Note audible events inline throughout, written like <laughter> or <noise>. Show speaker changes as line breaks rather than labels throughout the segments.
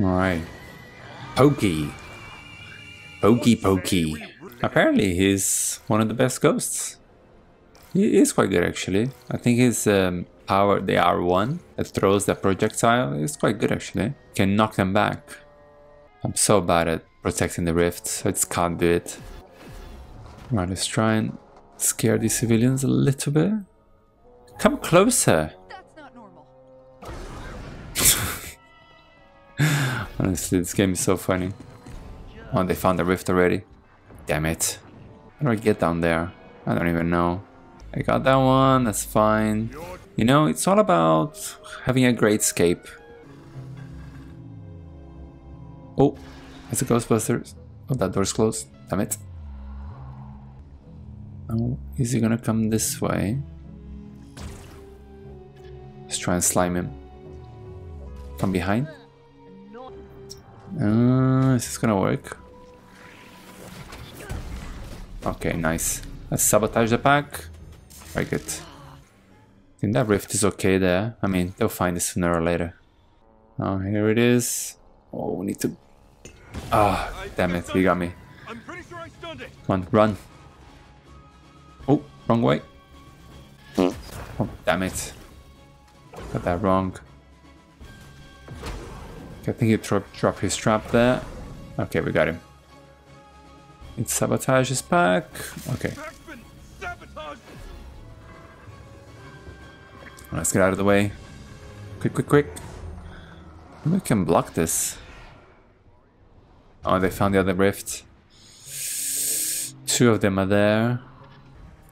Alright. Pokey. Pokey Pokey. Apparently he's one of the best ghosts. He is quite good actually. I think his um, power, the R1 that throws the projectile is quite good actually. Can knock them back. I'm so bad at protecting the rifts, I just can't do it. Right, let's try and scare these civilians a little bit. Come closer. Honestly, this game is so funny. Oh, they found the rift already. Damn it. How do I get down there? I don't even know. I got that one, that's fine. You know, it's all about having a great escape. Oh, it's a Ghostbusters. Oh, that door's closed. Damn it. Oh, is he gonna come this way? Let's try and slime him. From behind? Uh, is this gonna work? Okay, nice. Let's sabotage the pack. Very good. I think that rift is okay there. I mean, they'll find it sooner or later. Oh, here it is. Oh, we need to... Ah, damn it, he got me.
I'm pretty sure I stunned it.
Come on, run. Oh, wrong way. Oh, damn it. Got that wrong. I think he dropped drop his trap there. Okay, we got him. It's sabotages pack. Okay, let's get out of the way. Quick, quick, quick. Maybe we can block this. Oh, they found the other rift. Two of them are there.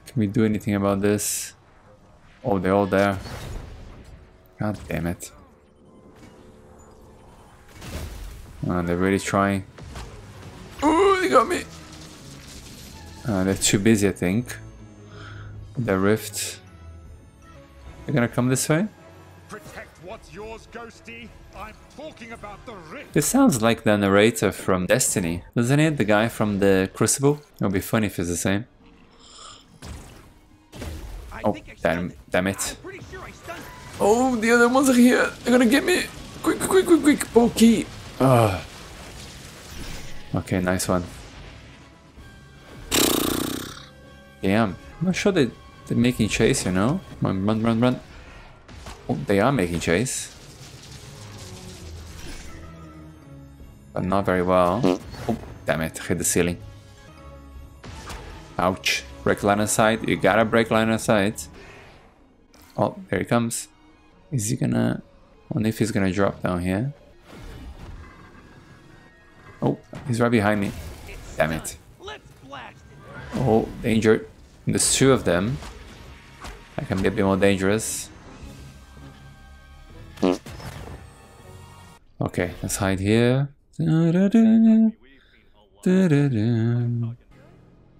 Can we do anything about this? Oh, they're all there. God damn it. Oh, they're really trying. Oh, they got me. Uh, they're too busy, I think. The rift. They're gonna come this way?
Protect what's yours, Ghosty. I'm talking about the rift.
This sounds like the narrator from Destiny, doesn't it? The guy from the Crucible? It would be funny if it's the same. Oh, damn,
it.
damn it.
sure it.
Oh, the other ones are here. They're gonna get me. Quick, quick, quick, quick. Pokey. Ah. Okay, nice one. Damn. I'm not sure they, they're making chase, you know? Run, run, run, run. Oh, they are making chase. But not very well. Oh, damn it. Hit the ceiling. Ouch. Break line of sight. You gotta break line of sight. Oh, there he comes. Is he gonna... I wonder if he's gonna drop down here. Oh, he's right behind me. Damn it. Oh, danger. There's two of them. I can be a bit more dangerous. Okay, let's hide here.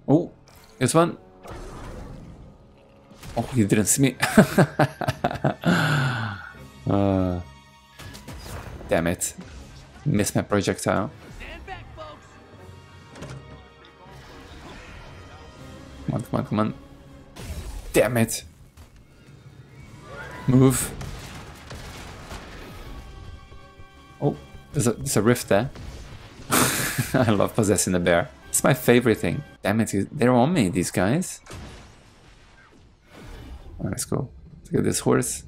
Oh, there's one. Oh, he didn't see me. <laughs> uh, damn it. Missed my projectile. On, come on, come on. Damn it. Move. Oh, there's a, there's a rift there. <laughs> I love possessing the bear. It's my favorite thing. Damn it, they're on me, these guys. Oh, let's go. Look at this horse.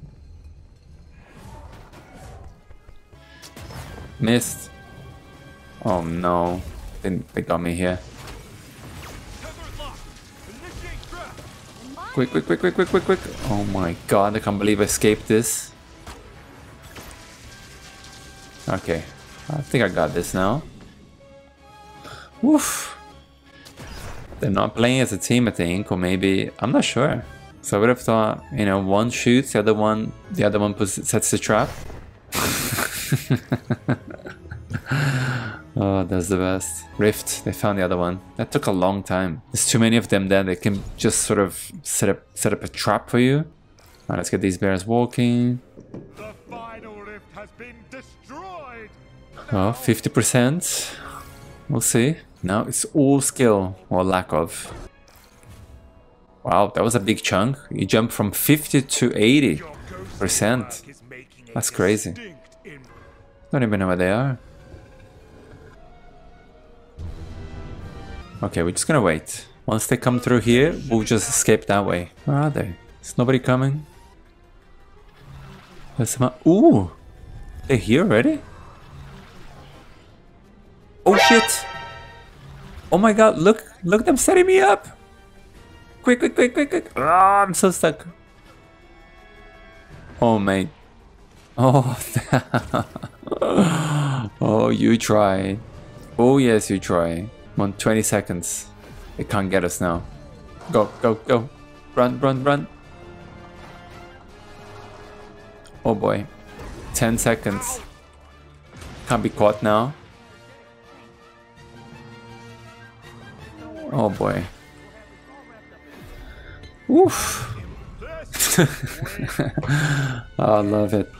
Missed. Oh no. They, they got me here. Quick, quick, quick, quick, quick, quick, quick. Oh my god, I can't believe I escaped this. Okay, I think I got this now. Woof. They're not playing as a team, I think, or maybe, I'm not sure. So I would have thought, you know, one shoots, the other one, the other one puts, sets the trap. <laughs> <laughs> Oh, that's the best. Rift, they found the other one. That took a long time. There's too many of them there. They can just sort of set up set up a trap for you. Alright, let's get these bears walking.
The final rift has been destroyed.
Oh, 50%. We'll see. Now it's all skill or lack of. Wow, that was a big chunk. You jumped from 50 to 80
Your ghostly
percent.
work is making a
That's crazy. Don't even know where they are. Okay, we're just gonna wait. Once they come through here, we'll just escape that way. Where are they? Is nobody coming? There's some. Ooh! They're here already? Oh shit! Oh my god, look! Look them setting me up! Quick, quick, quick, quick, quick! Ah, I'm so stuck. Oh mate. Oh, <laughs> oh, you try. Oh yes, you try. On 20 seconds. It can't get us now. Go, go, go. Run, run, run. Oh boy. 10 seconds. Can't be caught now. Oh boy. Oof. <laughs> I love it.